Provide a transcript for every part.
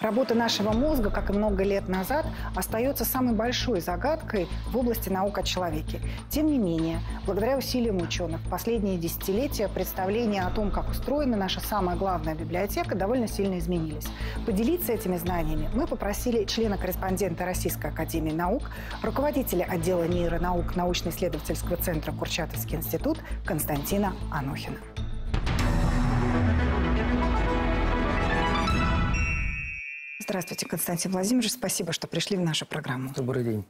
Работа нашего мозга, как и много лет назад, остается самой большой загадкой в области наук о человеке. Тем не менее, благодаря усилиям ученых, в последние десятилетия представления о том, как устроена наша самая главная библиотека, довольно сильно изменились. Поделиться этими знаниями мы попросили члена-корреспондента Российской Академии Наук, руководителя отдела нейронаук научно-исследовательского центра Курчатовский институт Константина Анохина. Здравствуйте, Константин Владимирович. Спасибо, что пришли в нашу программу. Добрый день.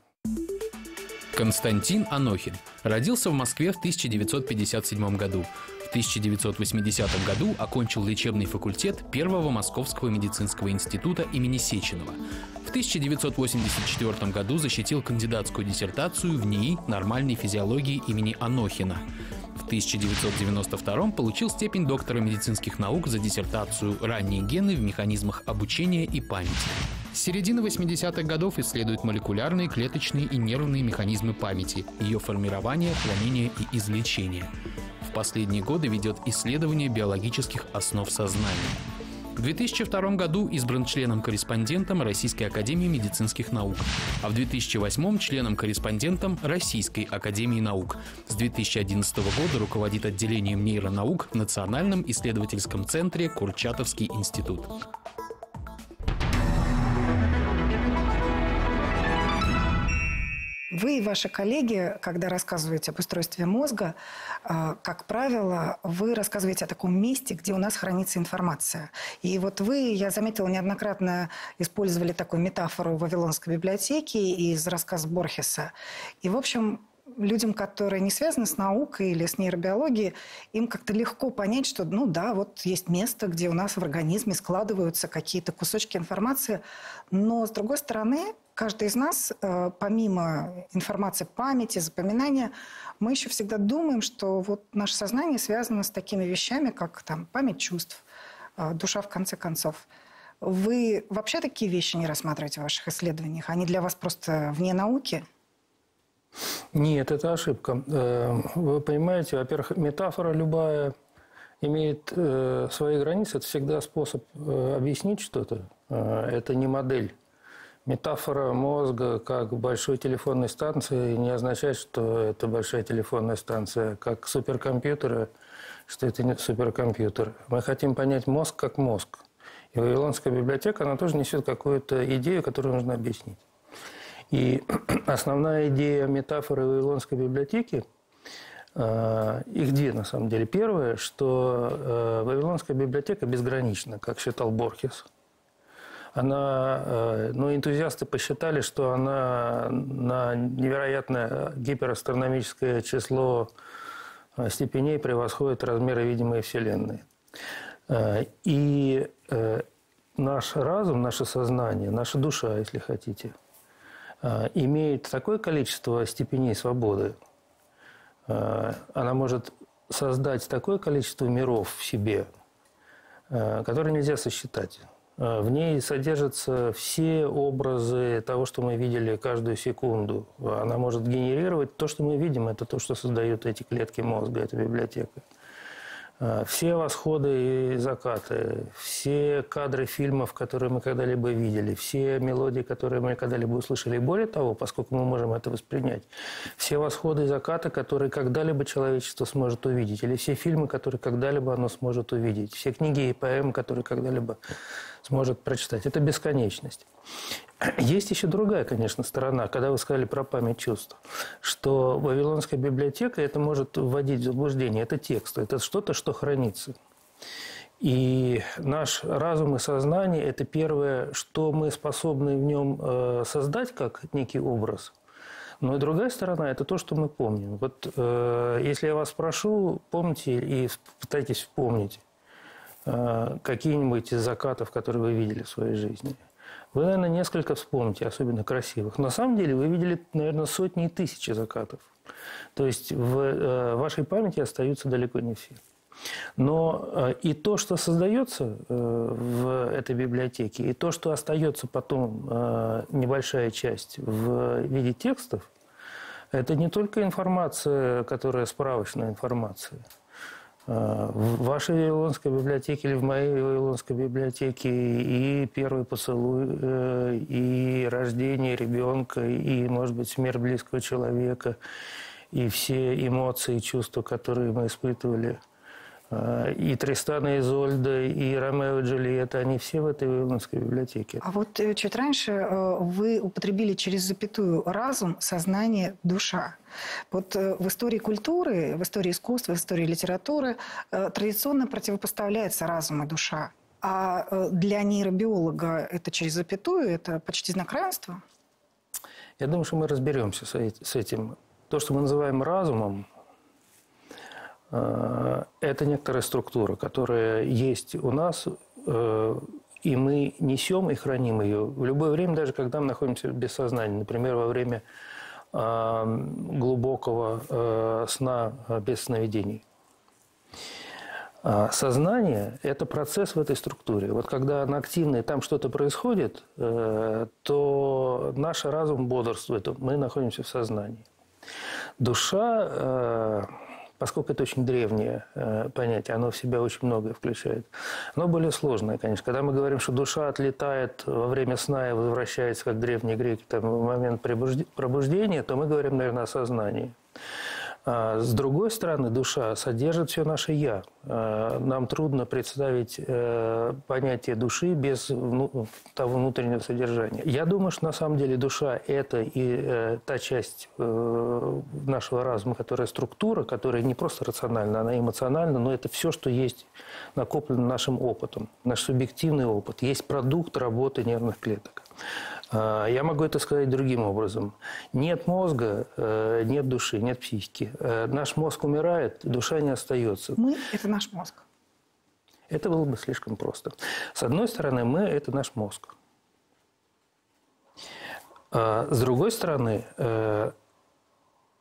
Константин Анохин родился в Москве в 1957 году. В 1980 году окончил лечебный факультет Первого Московского медицинского института имени Сеченова. В 1984 году защитил кандидатскую диссертацию в НИИ нормальной физиологии имени Анохина. В 1992 получил степень доктора медицинских наук за диссертацию «Ранние гены в механизмах обучения и памяти». С середины 80-х годов исследует молекулярные, клеточные и нервные механизмы памяти, ее формирование, хранение и излечение. В последние годы ведет исследование биологических основ сознания. В 2002 году избран членом-корреспондентом Российской Академии медицинских наук, а в 2008 членом-корреспондентом Российской Академии наук. С 2011 года руководит отделением нейронаук в Национальном исследовательском центре Курчатовский институт. Вы и ваши коллеги, когда рассказываете об устройстве мозга, а, как правило, вы рассказываете о таком месте, где у нас хранится информация. И вот вы, я заметила, неоднократно использовали такую метафору Вавилонской библиотеки из рассказа Борхеса. И, в общем, людям, которые не связаны с наукой или с нейробиологией, им как-то легко понять, что, ну да, вот есть место, где у нас в организме складываются какие-то кусочки информации. Но, с другой стороны, каждый из нас, э, помимо информации памяти, запоминания, мы еще всегда думаем, что вот наше сознание связано с такими вещами, как там, память чувств, э, душа в конце концов. Вы вообще такие вещи не рассматриваете в ваших исследованиях? Они для вас просто вне науки? Нет, это ошибка. Э, вы понимаете, во-первых, метафора любая имеет свои границы. Это всегда способ объяснить что-то. Это не модель. Метафора мозга как большой телефонной станции не означает, что это большая телефонная станция, как суперкомпьютера, что это не суперкомпьютер. Мы хотим понять мозг как мозг. И Вавилонская библиотека, она тоже несет какую-то идею, которую нужно объяснить. И основная идея метафоры Вавилонской библиотеки, э, их две на самом деле. Первое, что э, Вавилонская библиотека безгранична, как считал Борхес – она, э, ну, энтузиасты посчитали, что она на невероятное гиперастрономическое число степеней превосходит размеры видимой Вселенной. И наш разум, наше сознание, наша душа, если хотите, имеет такое количество степеней свободы, она может создать такое количество миров в себе, которые нельзя сосчитать. Э, в ней содержатся все образы того, что мы видели каждую секунду. Она может генерировать то, что мы видим, это то, что создают эти клетки мозга, эта библиотека. Э, все восходы и закаты, все кадры фильмов, которые мы когда-либо видели, все мелодии, которые мы когда-либо услышали. И более того, поскольку мы можем это воспринять, все восходы и закаты, которые когда-либо человечество сможет увидеть, или все фильмы, которые когда-либо оно сможет увидеть, все книги и поэмы, которые когда-либо сможет прочитать. Это бесконечность. Есть еще другая, конечно, сторона, когда вы сказали про память чувств, что Вавилонская библиотека это может вводить в заблуждение. Это текст, это что-то, что хранится. И наш разум и сознание – это первое, что мы способны в нем э, создать как некий образ. Но и другая сторона – это то, что мы помним. Вот э, если я вас спрошу, помните и пытайтесь вспомнить э, какие-нибудь из закатов, которые вы видели в своей жизни – вы, наверное, несколько вспомните, особенно красивых. На самом деле вы видели, наверное, сотни и тысячи закатов. То есть в э, вашей памяти остаются далеко не все. Но э, и то, что создается э, в этой библиотеке, и то, что остается потом небольшая часть в виде текстов, это не только информация, которая справочная информация. В вашей Вавилонской библиотеке или в моей Вавилонской библиотеке и первый поцелуй, и рождение ребенка, и, может быть, смерть близкого человека, и все эмоции, чувства, которые мы испытывали – и Тристана Изольда, и Ромео и Джульетта, они все в этой Вавилонской библиотеке. А вот э, чуть раньше э, вы употребили через запятую разум, сознание, душа. Вот э, в истории культуры, в истории искусства, в истории литературы традиционно противопоставляется разум и душа. А для нейробиолога это через запятую, это почти знак равенства? Я думаю, что мы разберемся с этим. То, что мы называем разумом, Э, это некоторая структура, которая есть у нас, э, и мы несем и храним ее в любое время, даже когда мы находимся без сознания. Например, во время э, глубокого сна без сновидений. Сознание – это процесс в этой структуре. Вот когда она активная, там что-то происходит, то наш разум бодрствует, мы находимся в сознании. Душа поскольку это очень древнее э, понятие, оно в себя очень многое включает. Оно более сложное, конечно. Когда мы говорим, что душа отлетает во время сна и возвращается, как древние греки, там, в момент пробуждения, то мы говорим, наверное, о сознании. А с другой стороны, душа содержит все наше «я». А, нам трудно представить э, понятие души без того внутреннего содержания. Я думаю, что на самом деле душа – это и э, та часть э, нашего разума, которая структура, которая не просто рациональна, она эмоциональна, но это все, что есть накоплено нашим опытом, наш субъективный опыт. Есть продукт работы нервных клеток. А, я могу это сказать другим образом. Нет мозга, э, нет души, нет психики. Э, наш мозг умирает, душа не остается. Мы – это наш мозг. Это было бы слишком просто. С одной стороны, мы – это наш мозг. А, с другой стороны, э,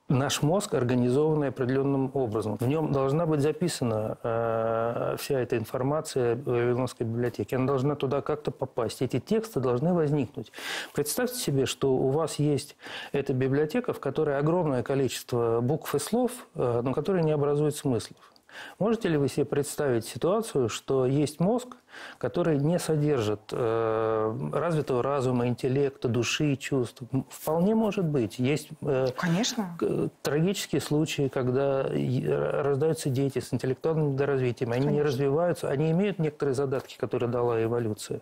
Наш мозг организованный определенным образом. В нем должна быть записана э, вся эта информация в Вавилонской библиотеке. Она должна туда как-то попасть. Эти тексты должны возникнуть. Представьте себе, что у вас есть эта библиотека, в которой огромное количество букв и слов, э, но которые не образуют смыслов. Можете ли вы себе представить ситуацию, что есть мозг, который не содержит э, развитого разума, интеллекта, души, чувств? Вполне может быть. Есть э, Конечно. трагические случаи, когда рождаются дети с интеллектуальным недоразвитием. Они Конечно. не развиваются, они имеют некоторые задатки, которые дала эволюция.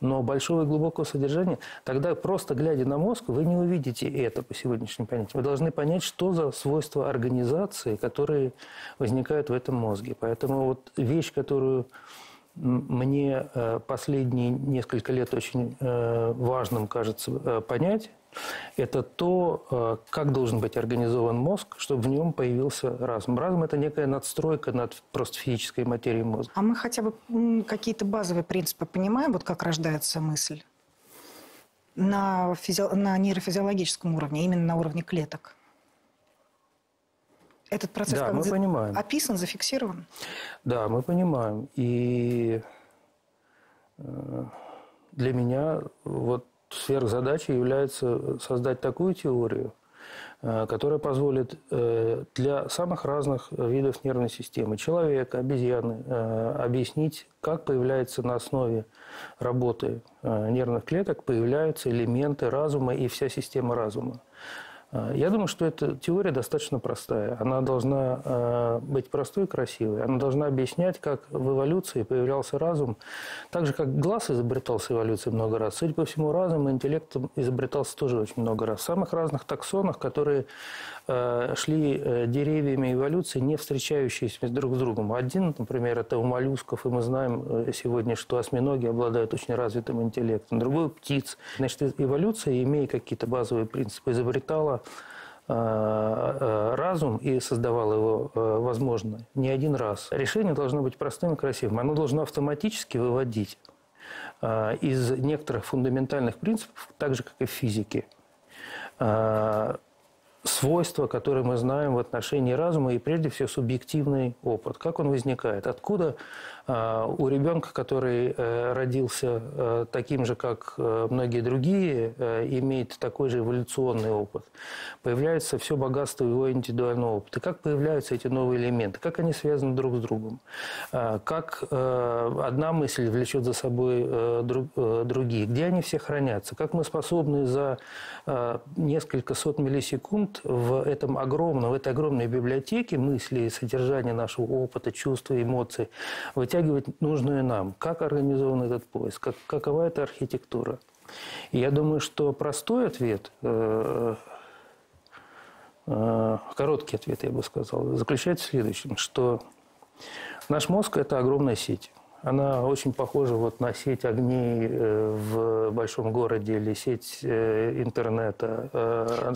Но большого и глубокого содержания, тогда просто глядя на мозг, вы не увидите это по сегодняшним понятиям. Вы должны понять, что за свойства организации, которые возникают в этом мозге. Поэтому вот вещь, которую мне э, последние несколько лет очень э, важным кажется э, понять, это то, как должен быть организован мозг, чтобы в нем появился разум. Разум – это некая надстройка над просто физической материей мозга. А мы хотя бы какие-то базовые принципы понимаем, вот как рождается мысль? На, физи... на нейрофизиологическом уровне, именно на уровне клеток? Этот процесс да, мы за... понимаем. описан, зафиксирован? Да, мы понимаем. И э, для меня вот сверхзадачей является создать такую теорию, э, которая позволит э, для самых разных видов нервной системы, человека, обезьяны, объяснить, как появляется на основе работы нервных клеток, появляются элементы разума и вся система разума. А, я думаю, что эта теория достаточно простая. Она должна а, быть простой и красивой. Она должна объяснять, как в эволюции появлялся разум, так же, как глаз изобретался в эволюции много раз. Судя по всему, разум и интеллект изобретался тоже очень много раз. В самых разных таксонах, которые шли э, деревьями эволюции, не встречающиеся друг с другом. Один, например, это у моллюсков, и мы знаем э, сегодня, что осьминоги обладают очень развитым интеллектом. Другой – птиц. Значит, эволюция, имея какие-то базовые принципы, изобретала Э, э, разум и создавал его, э, возможно, не один раз. Решение должно быть простым и красивым. Оно должно автоматически выводить из некоторых фундаментальных принципов, так же, как и в физике, свойства, которые мы знаем в отношении разума, и прежде всего субъективный опыт. Как он возникает? Откуда а, у ребенка, который э, родился э, таким же, как э, многие другие, имеет такой же эволюционный опыт, появляется все богатство его индивидуального опыта. Как появляются эти новые элементы? Как они связаны друг с другом? А, как одна мысль влечет за собой другие? Где они все хранятся? Как мы способны за несколько сот миллисекунд в этом огромном, в этой огромной библиотеке мыслей, содержания нашего опыта, чувств, эмоций вытягивать нужную нам. Как организован этот поиск? Как, какова эта архитектура? И я думаю, что простой ответ, э, э, короткий ответ, я бы сказал, заключается в следующем, что наш мозг – это огромная сеть. Она очень похожа вот на сеть огней э, в большом городе или сеть э, интернета.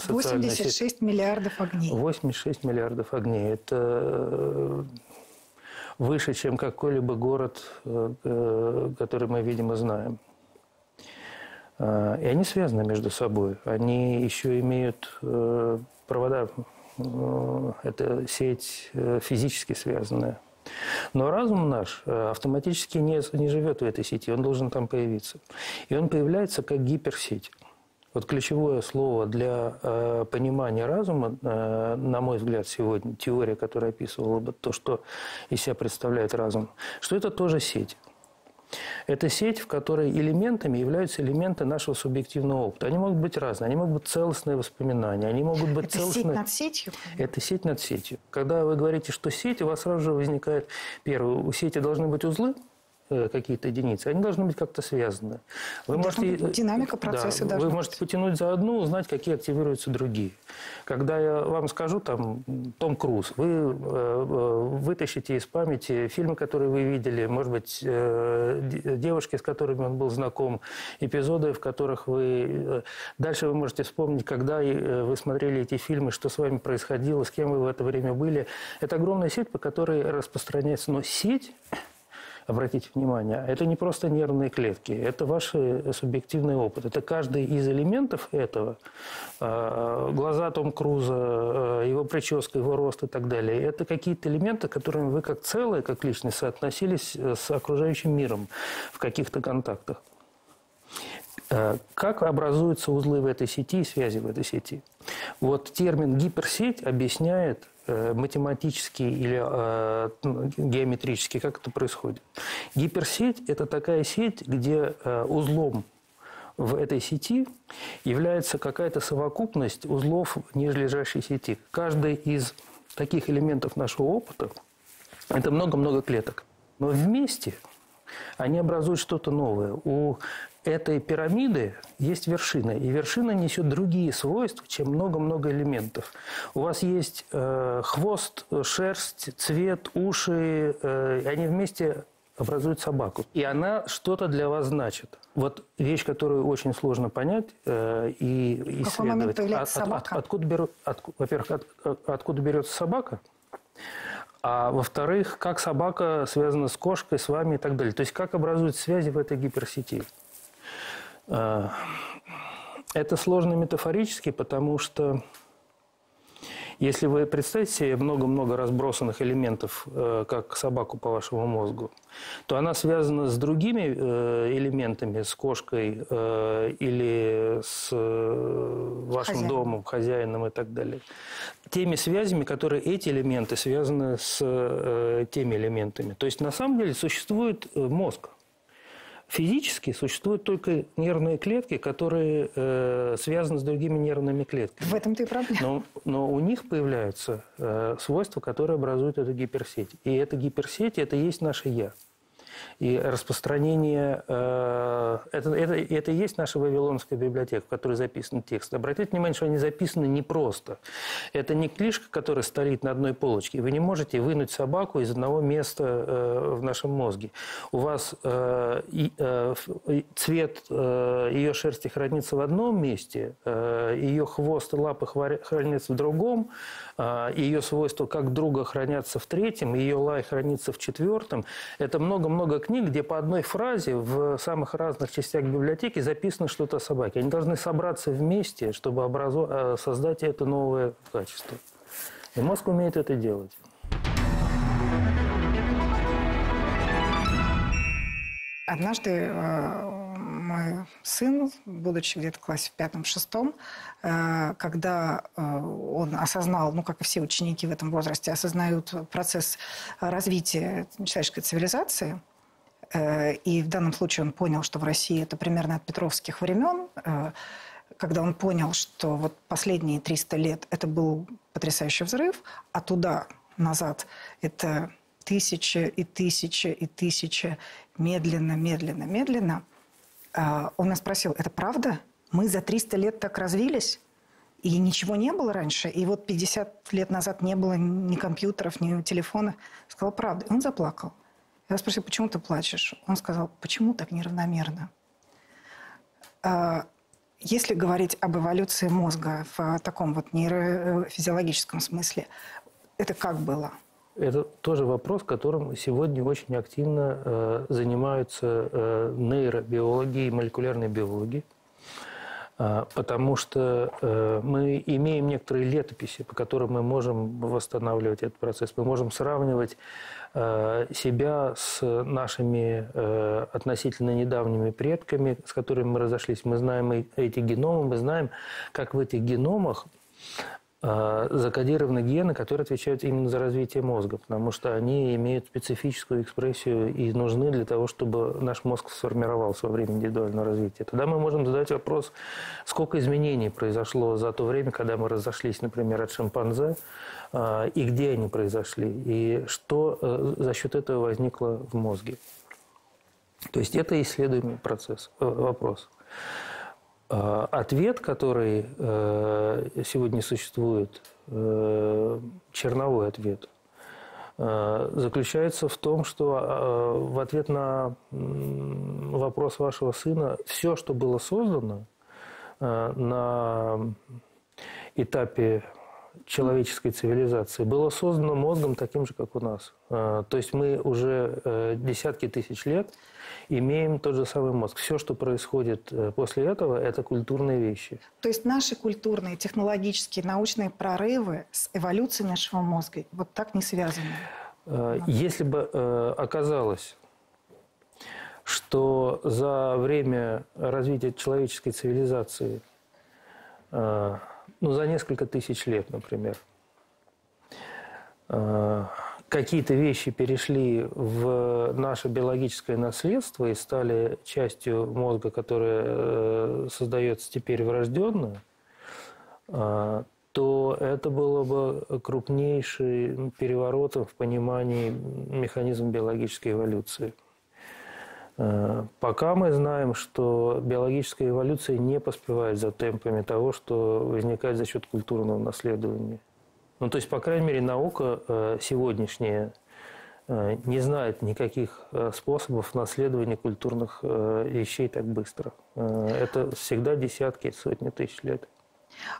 86 сеть. миллиардов огней. 86 миллиардов огней. Это выше, чем какой-либо город, э, э, который мы, видимо, знаем. А, и они связаны между собой. Они еще имеют э, провода. Это сеть физически связанная. Но разум наш автоматически не, не живет в этой сети, он должен там появиться. И он появляется как гиперсеть. Вот ключевое слово для э, понимания разума, э, на мой взгляд, сегодня, теория, которая описывала бы то, что из себя представляет разум, что это тоже сеть. Это сеть, в которой элементами являются элементы нашего субъективного опыта. Они могут быть разные, они могут быть целостные воспоминания, они могут быть это целостные... сеть над сетью? Это сеть над сетью. Когда вы говорите, что сеть, у вас сразу же возникает... Первое, у сети должны быть узлы, какие-то единицы, они должны быть как-то связаны. Вы можете, динамика процесса да, Вы можете потянуть за одну, узнать, какие активируются другие. Когда я вам скажу, там, Том Круз, вы э, э, вытащите из памяти фильмы, которые вы видели, может быть, э, девушки, с которыми он был знаком, эпизоды, в которых вы... Э, дальше вы можете вспомнить, когда э, вы смотрели эти фильмы, что с вами происходило, с кем вы в это время были. Это огромная сеть, по которой распространяется. Но сеть обратите внимание, это не просто нервные клетки, это ваш субъективный опыт. Это каждый из элементов этого, а, глаза Том Круза, а, его прическа, его рост и так далее, это какие-то элементы, которыми вы как целое, как личность соотносились с окружающим миром в каких-то контактах. Как образуются узлы в этой сети и связи в этой сети? Вот термин гиперсеть объясняет Э, математически или э, ну, геометрически, как это происходит. Гиперсеть – это такая сеть, где э, узлом в этой сети является какая-то совокупность узлов нижележащей сети. Каждый из таких элементов нашего опыта – это много-много клеток. Но вместе они образуют что-то новое. У этой пирамиды есть вершина, и вершина несет другие свойства, чем много-много элементов. У вас есть э, хвост, шерсть, цвет, уши, э, и они вместе образуют собаку. И она что-то для вас значит. Вот вещь, которую очень сложно понять э, и исследовать. В момент появляется от, собака? От, откуда берут, от, во-первых, от, откуда берется собака? А во-вторых, как собака связана с кошкой, с вами и так далее. То есть как образуются связи в этой гиперсети. Э, это сложно метафорически, потому что если вы представите себе много-много разбросанных элементов, э, как собаку по вашему мозгу, то она связана с другими э, элементами, с кошкой или с вашим Хозяин. домом, хозяином и так далее. Теми связями, которые эти элементы связаны с теми элементами. То есть на самом деле существует мозг. Физически существуют только нервные клетки, которые э, связаны с другими нервными клетками. В этом-то и проблема. Но, но у них появляются э, свойства, которые образуют эту гиперсеть. И эта гиперсеть – это и есть наше «я» и распространение... Э, это, это, это и есть наша Вавилонская библиотека, в которой записан текст. Обратите внимание, что они записаны не просто. Это не книжка, которая стоит на одной полочке. Вы не можете вынуть собаку из одного места э, в нашем мозге. У вас э, цвет ее шерсти хранится в одном месте, ее хвост и лапы хранятся в другом, ее свойства как друга хранятся в третьем, ее лай хранится в четвертом. Это много-много много книг, где по одной фразе в самых разных частях библиотеки записано что-то о собаке. Они должны собраться вместе, чтобы образу... Э, создать это новое качество. И мозг умеет это делать. Однажды э, мой сын, будучи где-то в классе в пятом-шестом, э, когда э, он осознал, ну, как и все ученики в этом возрасте, осознают процесс развития человеческой цивилизации, и в данном случае он понял, что в России это примерно от петровских времен, когда он понял, что вот последние 300 лет это был потрясающий взрыв, а туда, назад, это тысячи и тысячи и тысячи медленно, медленно, медленно. А, он нас спросил, это правда? Мы за 300 лет так развились? И ничего не было раньше. И вот 50 лет назад не было ни компьютеров, ни телефонов. Сказал, правда. И он заплакал. Я спросил, почему ты плачешь? Он сказал, почему так неравномерно? А, если говорить об эволюции мозга в таком вот нейрофизиологическом смысле, это как было? Это тоже вопрос, которым сегодня очень активно э, занимаются э, нейробиологи и молекулярные биологи, э, потому что э, мы имеем некоторые летописи, по которым мы можем восстанавливать этот процесс. Мы можем сравнивать э, себя с нашими э, относительно недавними предками, с которыми мы разошлись. Мы знаем эти геномы, мы знаем, как в этих геномах закодированы гены, которые отвечают именно за развитие мозга, потому что они имеют специфическую экспрессию и нужны для того, чтобы наш мозг сформировался во время индивидуального развития. Тогда мы можем задать вопрос, сколько изменений произошло за то время, когда мы разошлись, например, от шимпанзе, а, и где они произошли, и что э, за счет этого возникло в мозге. То есть это исследуемый процесс, э, вопрос. А, ответ, который э, сегодня существует, э, черновой ответ, э, заключается в том, что в ответ на вопрос вашего сына все, что было создано на этапе человеческой цивилизации было создано мозгом таким же, как у нас. То есть мы уже десятки тысяч лет имеем тот же самый мозг. Все, что происходит э, после этого, это культурные вещи. То есть наши культурные, технологические, научные прорывы с эволюцией нашего мозга вот так не связаны? Э, если бы э, оказалось, что за время развития человеческой цивилизации, ну, за несколько тысяч лет, например, какие-то вещи перешли в наше биологическое наследство и стали частью мозга, которая э, создается теперь врожденно, а, то это было бы крупнейшим переворотом в понимании механизма биологической эволюции. А, пока мы знаем, что биологическая эволюция не поспевает за темпами того, что возникает за счет культурного наследования. Ну, то есть, по крайней мере, наука э, сегодняшняя э, не знает никаких э, способов наследования культурных вещей так быстро. Это всегда десятки, сотни тысяч лет.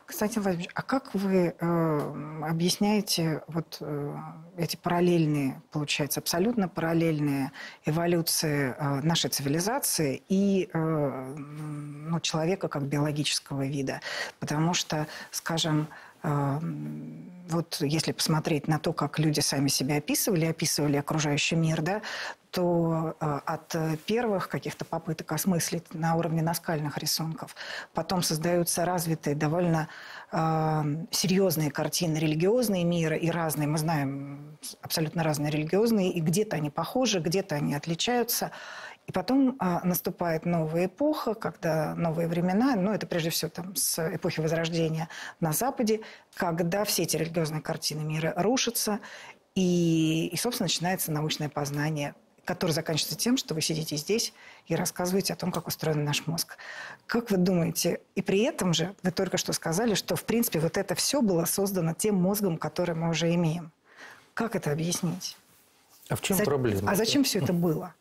Кстати, Владимир, а как вы э, объясняете вот э, эти параллельные, получается, абсолютно параллельные эволюции э, нашей цивилизации и э, ну, человека как биологического вида? Потому что, скажем, вот если посмотреть на то, как люди сами себя описывали, описывали окружающий мир, да, то э, от первых каких-то попыток осмыслить на уровне наскальных рисунков потом создаются развитые довольно э, серьезные картины религиозные мира и разные. Мы знаем абсолютно разные религиозные, и где-то они похожи, где-то они отличаются. И потом а, наступает новая эпоха, когда новые времена, ну это прежде всего там с эпохи Возрождения на Западе, когда все эти религиозные картины мира рушатся, и, и собственно, начинается научное познание, которое заканчивается тем, что вы сидите здесь и рассказываете о том, как устроен наш мозг. Как вы думаете, и при этом же вы только что сказали, что, в принципе, вот это все было создано тем мозгом, который мы уже имеем. Как это объяснить? А в чем За... проблема? А зачем все это было?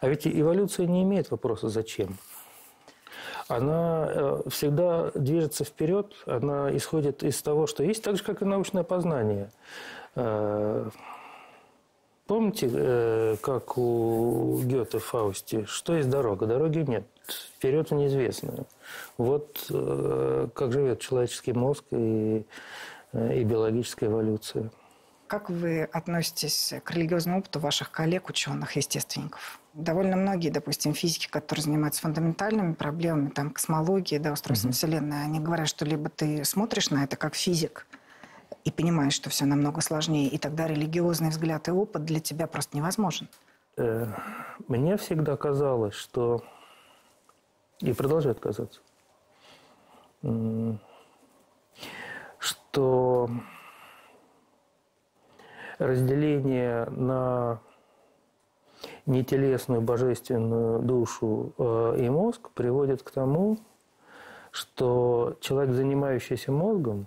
А ведь эволюция не имеет вопроса «зачем?». Она э, всегда движется вперед, она исходит из того, что есть, так же, как и научное познание. Э, помните, э, как у Гёте Фаусте, что есть дорога? Дороги нет. Вперед в неизвестное. Вот как живет человеческий мозг и, и биологическая эволюция. Как вы относитесь к религиозному опыту ваших коллег, ученых, естественников? Довольно многие, допустим, физики, которые занимаются фундаментальными проблемами, там, космологией, да, устройством mm-hmm. Вселенной, они говорят, что либо ты смотришь на это как физик и понимаешь, что все намного сложнее, и тогда религиозный взгляд и опыт для тебя просто невозможен. Э, мне всегда казалось, что... И продолжает казаться, что разделение на нетелесную божественную душу э, и мозг приводит к тому, что человек, занимающийся мозгом,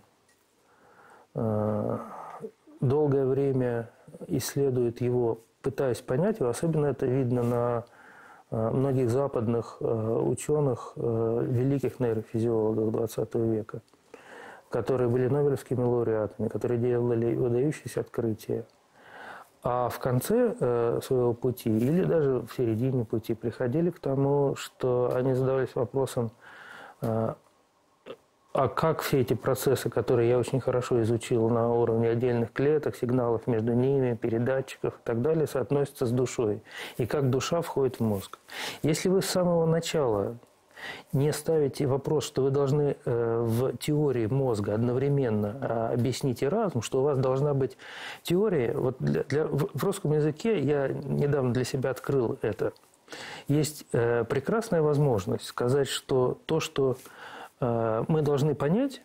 э, долгое время исследует его, пытаясь понять его. Особенно это видно на э, многих западных ученых, великих нейрофизиологах XX века – которые были Нобелевскими лауреатами, которые делали выдающиеся открытия. А в конце э, своего пути или даже в середине пути приходили к тому, что они задавались вопросом, э, а как все эти процессы, которые я очень хорошо изучил на уровне отдельных клеток, сигналов между ними, передатчиков и так далее, соотносятся с душой? И как душа входит в мозг? Если вы с самого начала не ставите вопрос, что вы должны э, в теории мозга одновременно э, объяснить и разум, что у вас должна быть теория. Вот для, для, в русском языке я недавно для себя открыл это. Есть э, прекрасная возможность сказать, что то, что мы должны понять,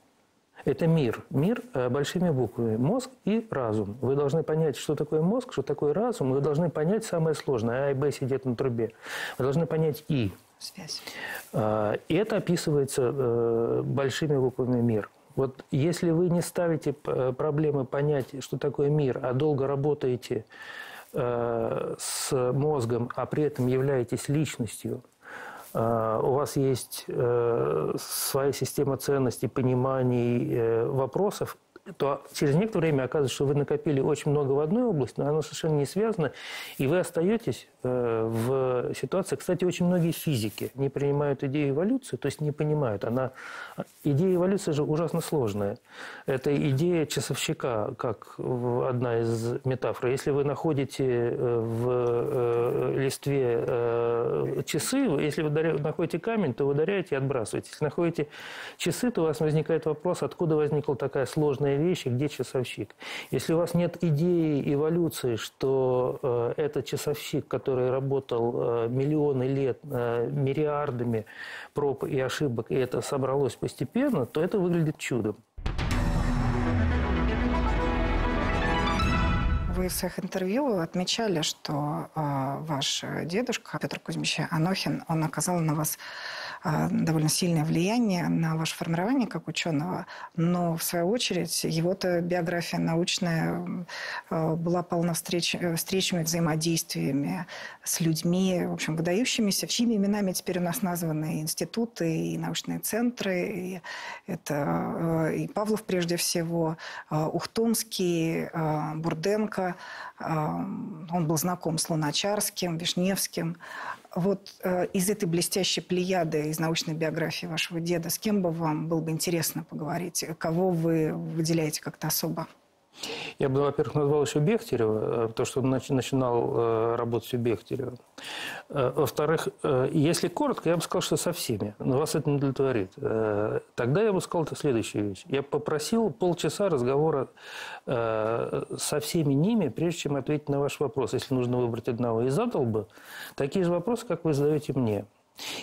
это мир. Мир большими буквами. Мозг и разум. Вы должны понять, что такое мозг, что такое разум. Вы должны понять самое сложное. А и Б сидят на трубе. Вы должны понять И связь. А, и это описывается э, большими буквами «мир». Вот если вы не ставите проблемы понять, что такое мир, а долго работаете э, с мозгом, а при этом являетесь личностью, э, у вас есть своя система ценностей, пониманий, вопросов, то через некоторое время оказывается, что вы накопили очень много в одной области, но оно совершенно не связано, и вы остаетесь э, в ситуации. Кстати, очень многие физики не принимают идею эволюции, то есть не понимают. Она... Идея эволюции же ужасно сложная. Это идея часовщика, как одна из метафор. Если вы находите э, в э, листве часы, если вы находите камень, то вы ударяете и отбрасываете. Если находите часы, то у вас возникает вопрос, откуда возникла такая сложная вещь, где часовщик. Если у вас нет идеи эволюции, что э, этот часовщик, который работал э, миллионы лет э, миллиардами проб и ошибок, и это собралось постепенно, то это выглядит чудом. Вы в своих интервью отмечали, что э, ваш дедушка Петр Кузьмич Анохин, он оказал на вас довольно сильное влияние на ваше формирование как ученого, но в свою очередь его-то биография научная а, была полна встреч, встречами, взаимодействиями с людьми, в общем, выдающимися, чьими именами теперь у нас названы институты и научные центры. И это а, и Павлов прежде всего, Ухтомский, Бурденко. Он был знаком с Луначарским, Вишневским. Вот э, из этой блестящей плеяды, из научной биографии вашего деда, с кем бы вам было бы интересно поговорить? Кого вы выделяете как-то особо? Я бы, во-первых, назвал еще Бехтерева, то, что он начинал э, работать у Бехтерева. Э, во-вторых, э, если коротко, я бы сказал, что со всеми, но вас это не удовлетворит. Тогда я бы сказал следующую вещь. Я попросил полчаса разговора со всеми ними, прежде чем ответить на ваш вопрос, если нужно выбрать одного. И задал бы такие же вопросы, как вы задаете мне.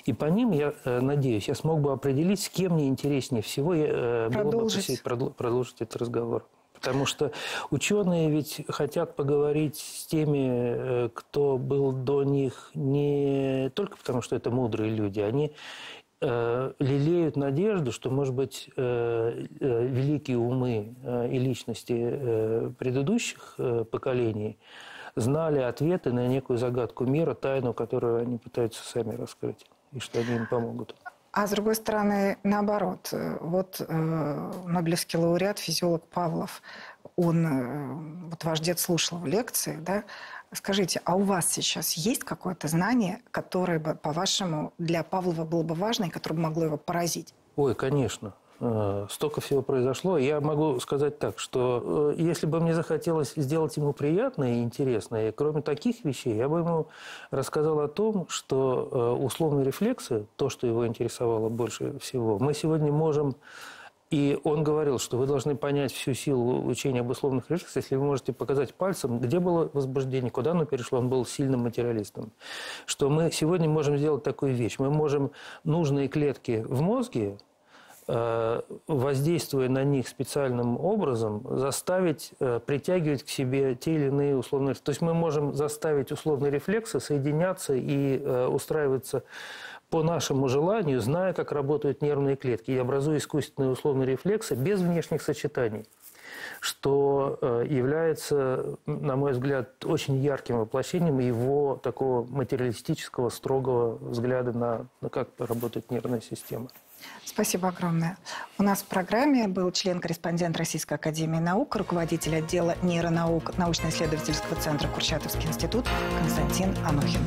И по ним, я надеюсь, я смог бы определить, с кем мне интереснее всего я, было бы просить продолжить этот разговор. Потому что ученые ведь хотят поговорить с теми, э, кто был до них не только потому, что это мудрые люди, они э, лелеют надежду, что, может быть, э, великие умы и личности предыдущих поколений знали ответы на некую загадку мира, тайну, которую они пытаются сами раскрыть, и что они им помогут. А с другой стороны, наоборот, э, вот э, Нобелевский лауреат, физиолог Павлов, он, э, вот ваш дед слушал в лекции, да, Скажите, а у вас сейчас есть какое-то знание, которое бы, по-вашему, для Павлова было бы важно и которое бы могло его поразить? Ой, конечно. Э, столько всего произошло. Я могу сказать так, что э, если бы мне захотелось сделать ему приятное и интересное, кроме таких вещей, я бы ему рассказал о том, что э, условные рефлексы, то, что его интересовало больше всего, мы сегодня можем и он говорил, что вы должны понять всю силу учения об условных рефлексах, если вы можете показать пальцем, где было возбуждение, куда оно перешло. Он был сильным материалистом. Что мы сегодня можем сделать такую вещь. Мы можем нужные клетки в мозге воздействуя на них специальным образом, заставить э, притягивать к себе те или иные условные... То есть мы можем заставить условные рефлексы соединяться и э, устраиваться по нашему желанию, зная, как работают нервные клетки, и образуя искусственные условные рефлексы без внешних сочетаний что является, на мой взгляд, очень ярким воплощением его такого материалистического, строгого взгляда на, на как работает нервная система. Спасибо огромное. У нас в программе был член-корреспондент Российской Академии Наук, руководитель отдела нейронаук научно-исследовательского центра Курчатовский институт Константин Анохин.